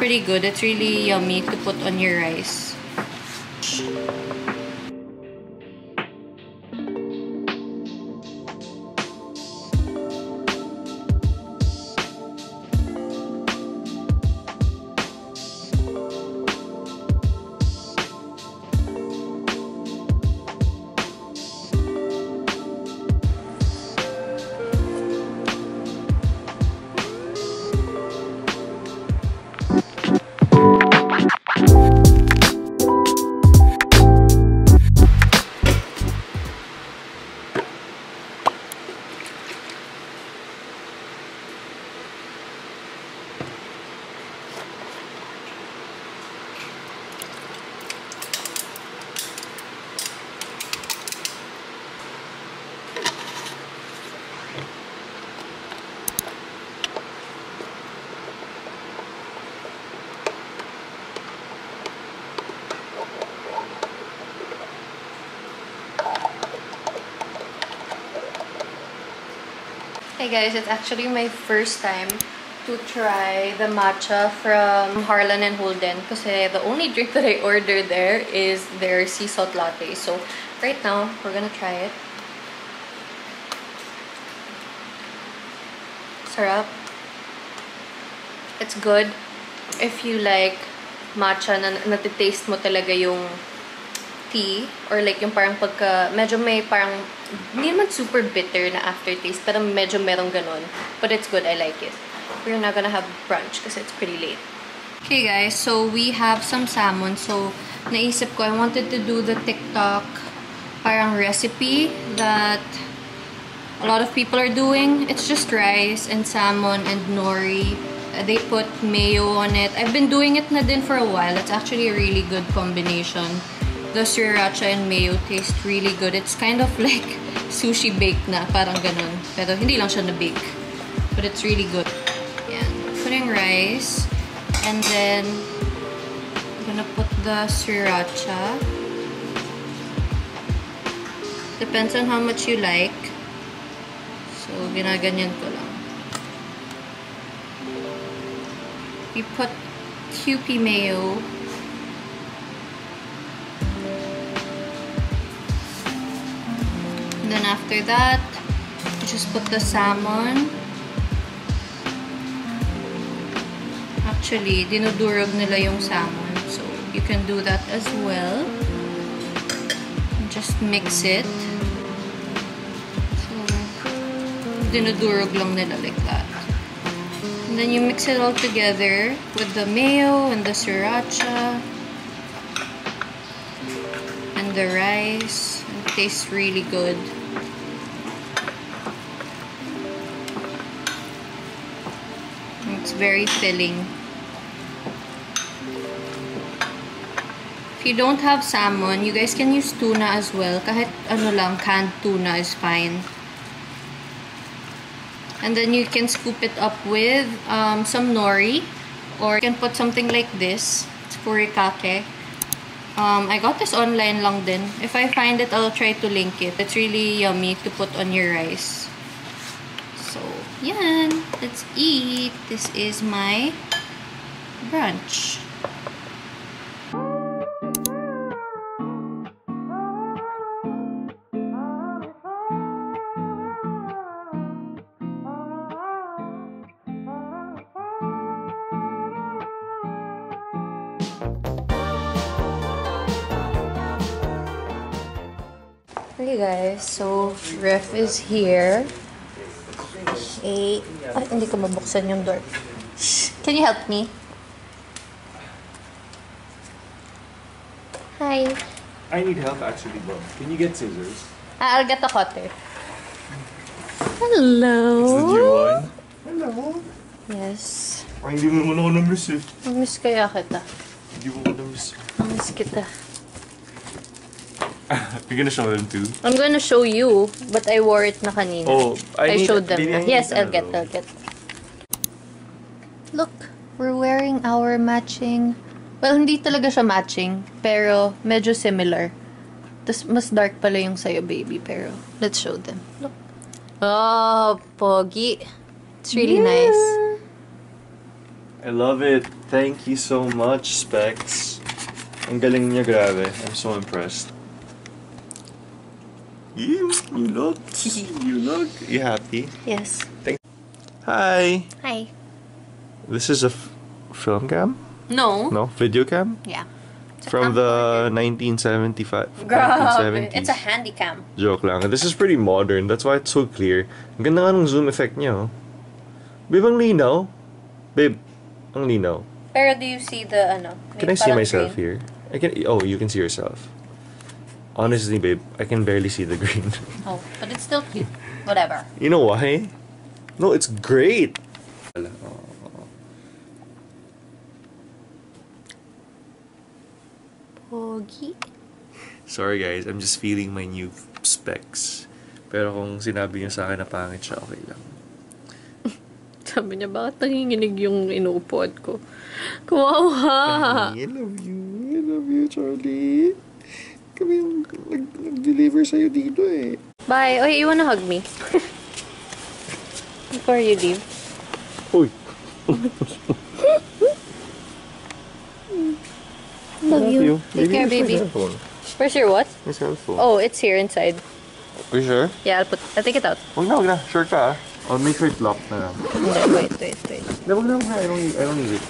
pretty good. It's really yummy to put on your rice. Guys, it's actually my first time to try the matcha from Harlan and Holden kasi the only drink that I ordered there is their sea salt latte. So right now, we're gonna try it. Sarap. It's good if you like matcha na natitaste mo talaga yung tea or like yung parang pagka medyo may parang hindi naman super bitter na aftertaste pero medyo merong ganun. But it's good I like it. We're not gonna have brunch kasi it's pretty late. Okay guys so we have some salmon. So naisip ko I wanted to do the TikTok parang recipe that a lot of people are doing. It's just rice and salmon and nori. They put mayo on it. I've been doing it na din for a while. It's actually a really good combination the sriracha and mayo taste really good. It's kind of like sushi baked na, parang ganun. Pero hindi lang siya na-bake. But it's really good. Yan. Putting rice. And then, I'm gonna put the sriracha. Depends on how much you like. So, ginaganyan ko lang. We put QP mayo. Then after that, just put the salmon. Actually, dinudurog nila yung salmon. So, you can do that as well. Just mix it. So, dinudurog lang nila like that. And then you mix it all together with the mayo and the sriracha and the rice. It tastes really good. Very filling. If you don't have salmon, you guys can use tuna as well. Kahit ano lang, canned tuna is fine. And then you can scoop it up with um, some nori. Or you can put something like this. It's furikake. Um, I got this online lang din. If I find it, I'll try to link it. It's really yummy to put on your rice. So, yan. Let's eat. This is my brunch. Okay guys, so ref is here. Okay. Ay, hindi ko mabuksan yung door. Shh. Can you help me? Hi. I need help actually, Bob. Can you get scissors? Ah, I'll get a cutter. It's the Hello. new one. Hello. Yes. Ay, hindi mo naman ako na-miss eh. Miss kaya kita. Hindi mo ko na-miss. Miss kita. You're gonna show them too? I'm gonna show you, but I wore it na kanina. Oh, I, I, need, showed them. na. Yes, I'll get, I'll get. Look, we're wearing our matching... Well, hindi talaga siya matching, pero medyo similar. Tapos mas dark pala yung sa'yo, baby, pero let's show them. Look. Oh, pogi. It's really nice. I I love it. Thank you so much, Specs. Ang galing niya, grabe. I'm so impressed. You, you look, you look, you happy? Yes. Hi. Hi. This is a f- film cam? No. No, video cam? Yeah. From the 1975. Grabe. 1970s. It's a handy cam. Joke lang. This is pretty modern. That's why it's so clear. Ang ganda nga ng zoom effect niya, oh. Babe, ang linaw. Babe, ang linaw. Pero do you see the ano? Can I see myself here? I can. Oh, you can see yourself. Honestly, babe, I can barely see the green. Oh, but it's still cute. Whatever. you know why? No, it's great. Pogi. Sorry guys, I'm just feeling my new specs. Pero kung sinabi niyo sa akin na pangit siya, okay lang. Sabi niya, bakit nanginginig yung inuupuan ko? Kawawa! I love you. I love you, Charlie. Kami yung nag- nag-deliver sa'yo dito eh. Bye. Oh, you wanna hug me? Before you leave. Uy. Love you. Take care, baby. Where's your what? My cellphone. Oh, it's here inside. Are you sure? Yeah, I'll put. I'll take it out. Huwag na, huwag na. Sure ka ah. I'll make sure it's locked na lang. Wait, wait, wait. Hindi, huwag na, huwag na. I don't need, I don't need it.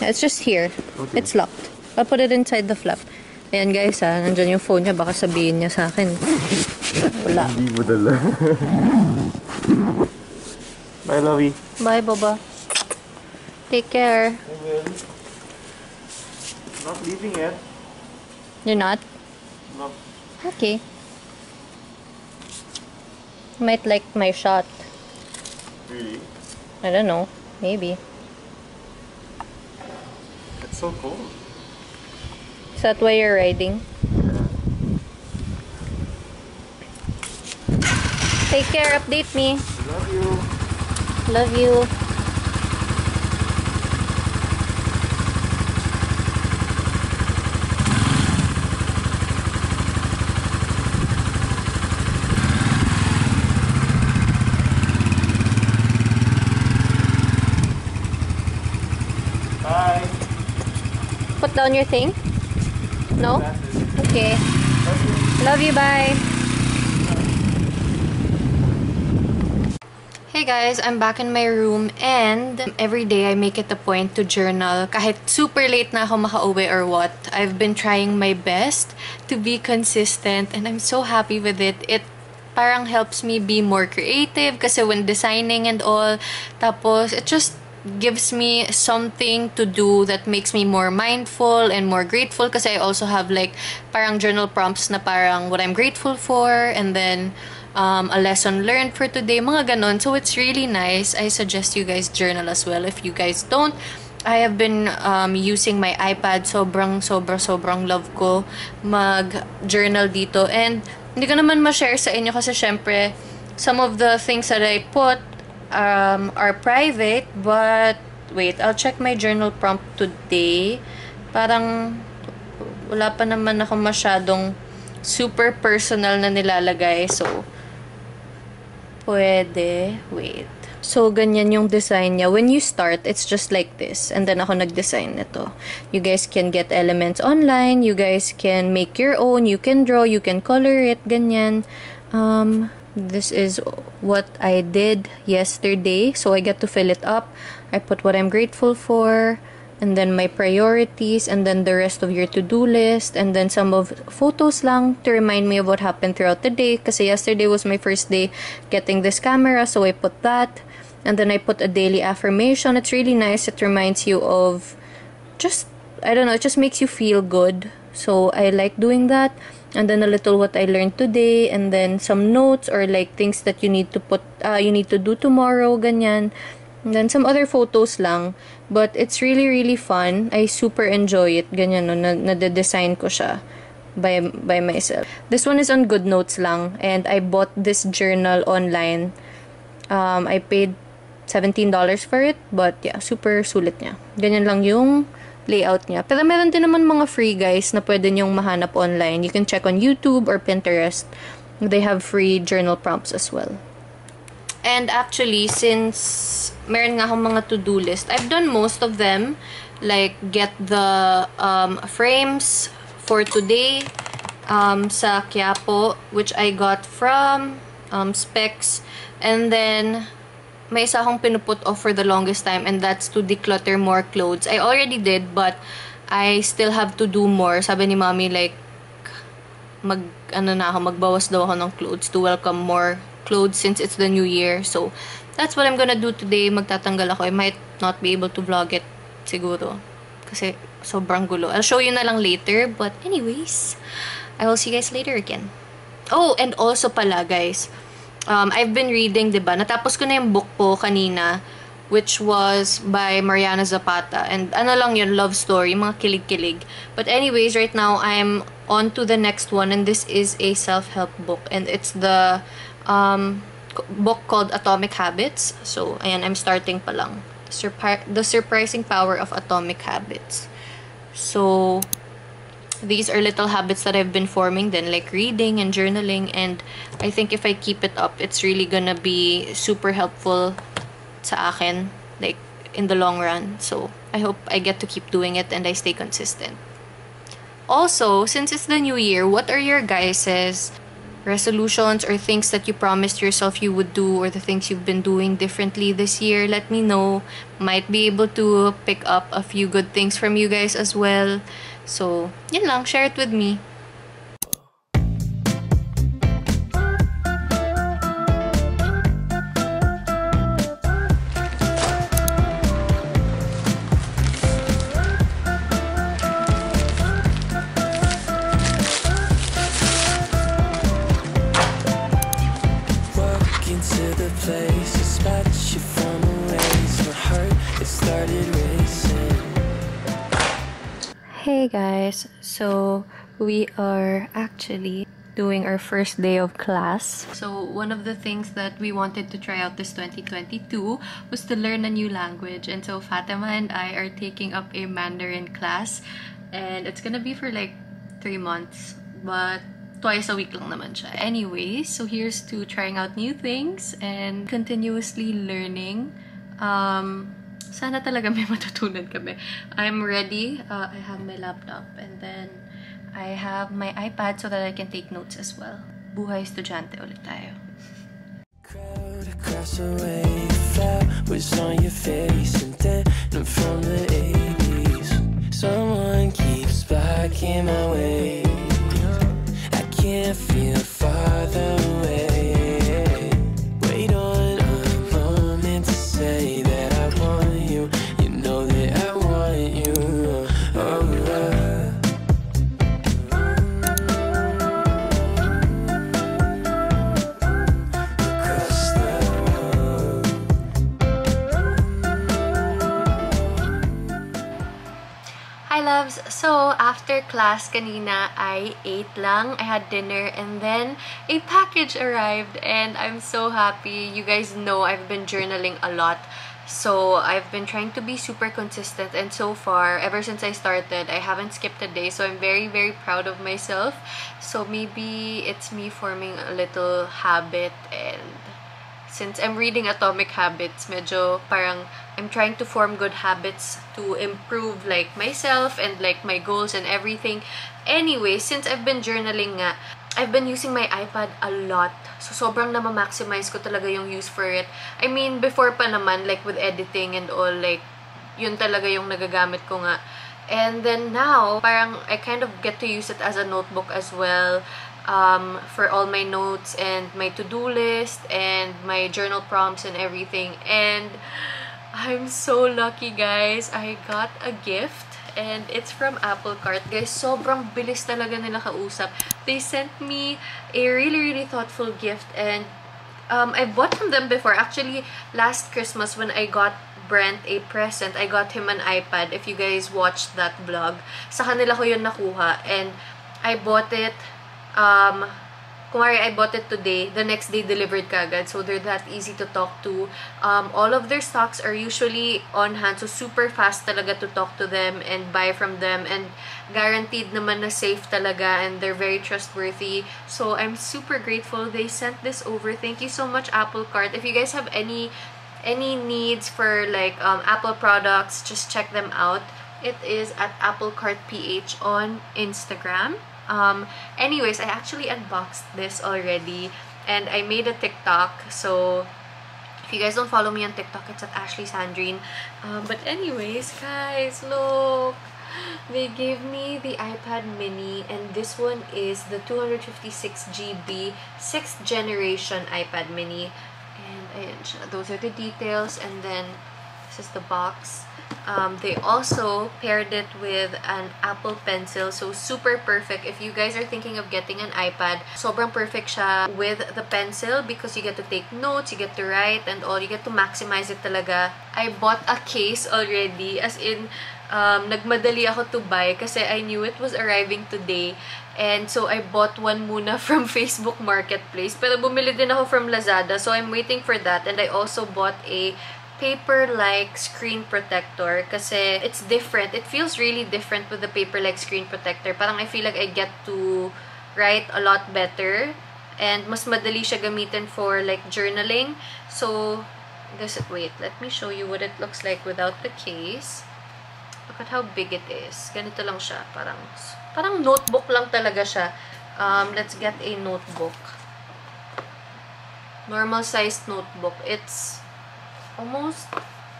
Yeah, it's just here. Okay. It's locked. I'll put it inside the flap. Ayan guys ha, nandyan yung phone niya. Baka sabihin niya sa akin. Wala. Hindi mo dala. Bye, Lovey. Bye, Boba. Take care. I will. Not leaving yet. You're not? No. Okay. Might like my shot. Really? I don't know. Maybe. It's so cold. That why you're riding? Take care. Update me. Love you. Love you. Bye. Put down your thing. No? Okay. Love you. Bye. Hey guys, I'm back in my room and every day I make it a point to journal kahit super late na ako makauwi or what. I've been trying my best to be consistent and I'm so happy with it. It parang helps me be more creative kasi when designing and all. Tapos it just gives me something to do that makes me more mindful and more grateful kasi I also have like parang journal prompts na parang what I'm grateful for and then um, a lesson learned for today, mga ganon. So it's really nice. I suggest you guys journal as well if you guys don't. I have been um, using my iPad. Sobrang, sobrang, sobrang love ko mag-journal dito. And hindi ko naman ma-share sa inyo kasi syempre, some of the things that I put um, are private. But, wait, I'll check my journal prompt today. Parang, wala pa naman ako masyadong super personal na nilalagay. So, pwede. Wait. So, ganyan yung design niya. When you start, it's just like this. And then ako nag-design nito. You guys can get elements online. You guys can make your own. You can draw. You can color it. Ganyan. Um, this is what I did yesterday. So, I get to fill it up. I put what I'm grateful for. And then my priorities. And then the rest of your to-do list. And then some of photos lang to remind me of what happened throughout the day. Kasi yesterday was my first day getting this camera. So, I put that. And then I put a daily affirmation. It's really nice. It reminds you of just, I don't know, it just makes you feel good. So I like doing that. And then a little what I learned today. And then some notes or like things that you need to put, uh, you need to do tomorrow, ganyan. And then some other photos lang. But it's really, really fun. I super enjoy it. Ganyan, no, na, na-design ko siya by, by myself. This one is on GoodNotes lang. And I bought this journal online. Um, I paid $17 for it. But yeah, super sulit niya. Ganyan lang yung layout niya. Pero meron din naman mga free guys na pwede niyong mahanap online. You can check on YouTube or Pinterest. They have free journal prompts as well. And actually, since meron nga akong mga to-do list, I've done most of them. Like, get the um, frames for today um, sa Quiapo, which I got from um, Specs. And then, may isa akong pinuput off for the longest time and that's to declutter more clothes. I already did, but I still have to do more. Sabi ni mommy, like, mag, ano na ako, magbawas daw ako ng clothes to welcome more clothes since it's the new year. So, that's what I'm gonna do today. Magtatanggal ako. I might not be able to vlog it siguro. Kasi sobrang gulo. I'll show you na lang later. But anyways, I will see you guys later again. Oh, and also pala guys, um, I've been reading, di ba? Natapos ko na yung book po kanina, which was by Mariana Zapata. And ano lang yun, love story, mga kilig-kilig. But anyways, right now, I'm on to the next one. And this is a self-help book. And it's the um, book called Atomic Habits. So, ayan, I'm starting pa lang. Surpri- the Surprising Power of Atomic Habits. So, these are little habits that I've been forming then like reading and journaling and I think if I keep it up it's really gonna be super helpful sa akin like in the long run. So I hope I get to keep doing it and I stay consistent. Also since it's the new year what are your guys's resolutions or things that you promised yourself you would do or the things you've been doing differently this year? Let me know. Might be able to pick up a few good things from you guys as well so yun lang. Share it with me guys, so we are actually doing our first day of class. So one of the things that we wanted to try out this 2022 was to learn a new language. And so Fatima and I are taking up a Mandarin class and it's gonna be for like three months. But twice a week lang naman siya. Anyways, so here's to trying out new things and continuously learning. Um, sana talaga may matutunan kami. I'm ready. Uh, I have my laptop and then I have my iPad so that I can take notes as well. Buhay estudyante ulit tayo. Crowd across the way, was on your face, and then I'm from the 80s. Someone keeps blocking my way. I can't feel farther away. So, after class kanina, I ate lang. I had dinner and then a package arrived and I'm so happy. You guys know I've been journaling a lot. So, I've been trying to be super consistent and so far, ever since I started, I haven't skipped a day. So, I'm very, very proud of myself. So, maybe it's me forming a little habit and since I'm reading Atomic Habits, medyo parang I'm trying to form good habits to improve like myself and like my goals and everything. Anyway, since I've been journaling nga, I've been using my iPad a lot. So, sobrang na-maximize ko talaga yung use for it. I mean, before pa naman, like with editing and all, like, yun talaga yung nagagamit ko nga. And then now, parang I kind of get to use it as a notebook as well um, for all my notes and my to-do list and my journal prompts and everything. And I'm so lucky, guys. I got a gift and it's from Apple Cart. Guys, sobrang bilis talaga nila kausap. They sent me a really, really thoughtful gift and um, I bought from them before. Actually, last Christmas when I got Brent a present, I got him an iPad. If you guys watched that vlog, sa kanila ko yun nakuha. And I bought it um, kumari I bought it today, the next day delivered kagad. So they're that easy to talk to. Um, all of their stocks are usually on hand. So super fast talaga to talk to them and buy from them. And guaranteed naman na safe talaga and they're very trustworthy. So I'm super grateful they sent this over. Thank you so much Apple Cart. If you guys have any any needs for like um, Apple products, just check them out. It is at Apple Cart PH on Instagram. Um, anyways, I actually unboxed this already and I made a TikTok. So if you guys don't follow me on TikTok, it's at Ashley Sandrine. Um, but anyways, guys, look. They gave me the iPad mini and this one is the 256 GB 6th generation iPad mini. And ayan. Those are the details and then this is the box. Um, they also paired it with an Apple Pencil. So, super perfect. If you guys are thinking of getting an iPad, sobrang perfect siya with the pencil because you get to take notes, you get to write, and all. You get to maximize it talaga. I bought a case already. As in, um, nagmadali ako to buy kasi I knew it was arriving today. And so, I bought one muna from Facebook Marketplace. Pero bumili din ako from Lazada. So, I'm waiting for that. And I also bought a paper-like screen protector kasi it's different. It feels really different with the paper-like screen protector. Parang I feel like I get to write a lot better and mas madali siya gamitin for like journaling. So, this, wait, let me show you what it looks like without the case. Look at how big it is. Ganito lang siya. Parang, parang notebook lang talaga siya. Um, let's get a notebook. Normal sized notebook. It's almost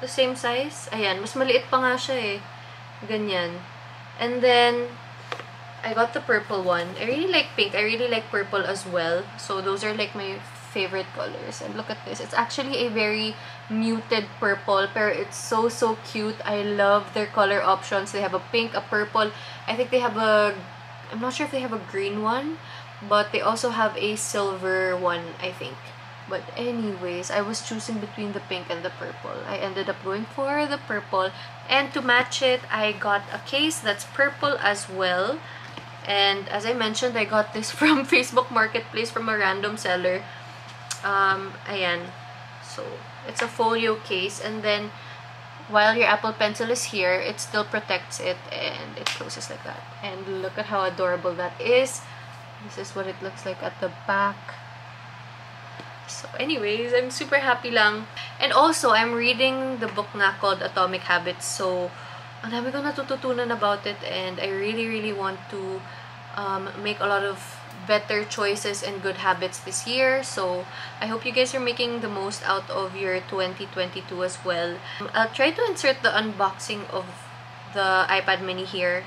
the same size. Ayan, mas maliit pa nga siya eh. Ganyan. And then, I got the purple one. I really like pink. I really like purple as well. So, those are like my favorite colors. And look at this. It's actually a very muted purple, pero it's so, so cute. I love their color options. They have a pink, a purple. I think they have a, I'm not sure if they have a green one, but they also have a silver one, I think. But anyways, I was choosing between the pink and the purple. I ended up going for the purple. And to match it, I got a case that's purple as well. And as I mentioned, I got this from Facebook Marketplace from a random seller. Um, ayan. So, it's a folio case. And then, while your Apple Pencil is here, it still protects it and it closes like that. And look at how adorable that is. This is what it looks like at the back. So, anyways, I'm super happy lang. And also, I'm reading the book nga called Atomic Habits. So, ang dami ko natututunan about it and I really, really want to um, make a lot of better choices and good habits this year. So, I hope you guys are making the most out of your 2022 as well. I'll try to insert the unboxing of the iPad mini here.